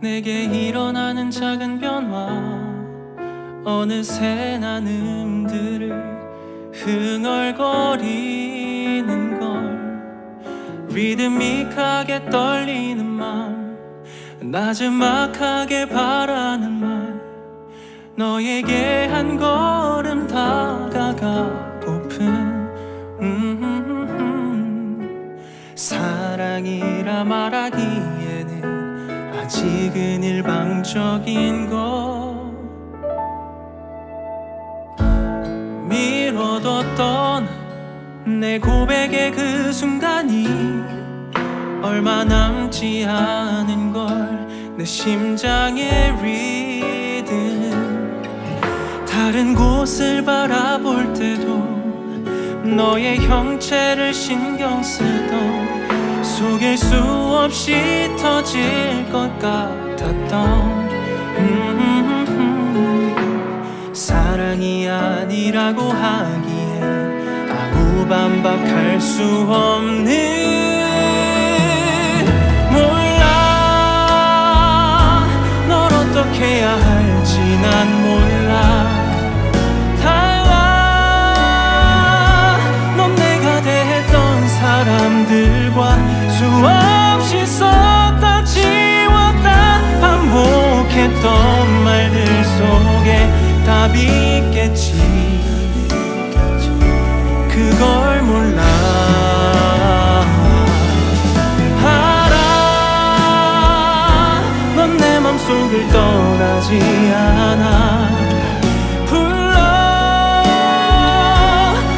내게 일어나는 작은 변화. 어느새 나는 들을 흥얼거리는 걸. 리드미하게 떨리는 맘 나즈막하게 바라는 말. 너에게 한 걸음 다가가고픈 음, 사랑이라 말하기에는 아직은 일방적인 것. 미뤄뒀던 내 고백의 그 순간이 얼마 남지 않은 걸. 내 심장의 리듬 다른 곳을 바라볼 때도 너의 형체를 신경 쓰던 속일 수 없이 터질 것 같았던 음, 사랑이 아니라고 하기에 아무 반박할 수 없는 몰라. 널 어떻게 해야 할지 난 몰라 있겠지. 그걸 몰라. 알아. 넌 내 맘속을 떠나지 않아. 불러.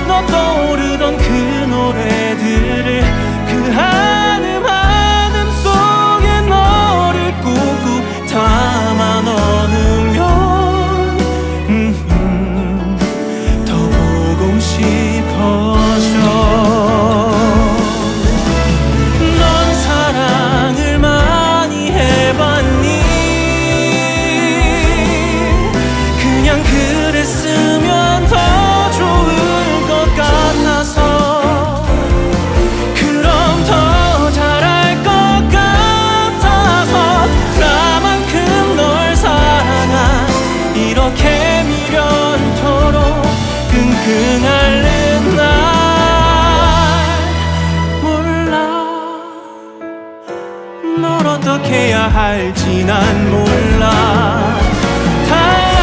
너 떠오르던 그 노래들 앓는 날 몰라. 널 어떻게 해야 할지 난 몰라. 달라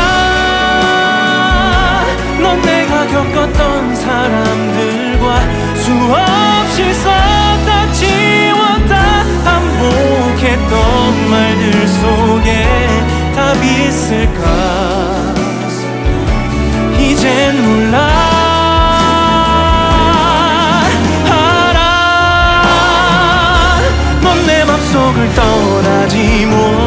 넌 내가 겪었던 사람들과 수없이 썼다 지웠다 반복했던 말들 속 맘속을 떠나지 못해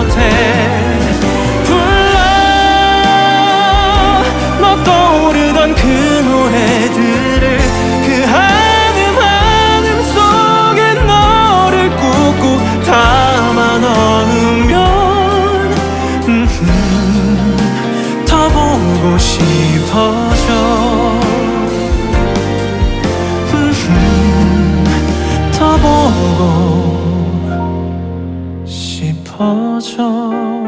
何处？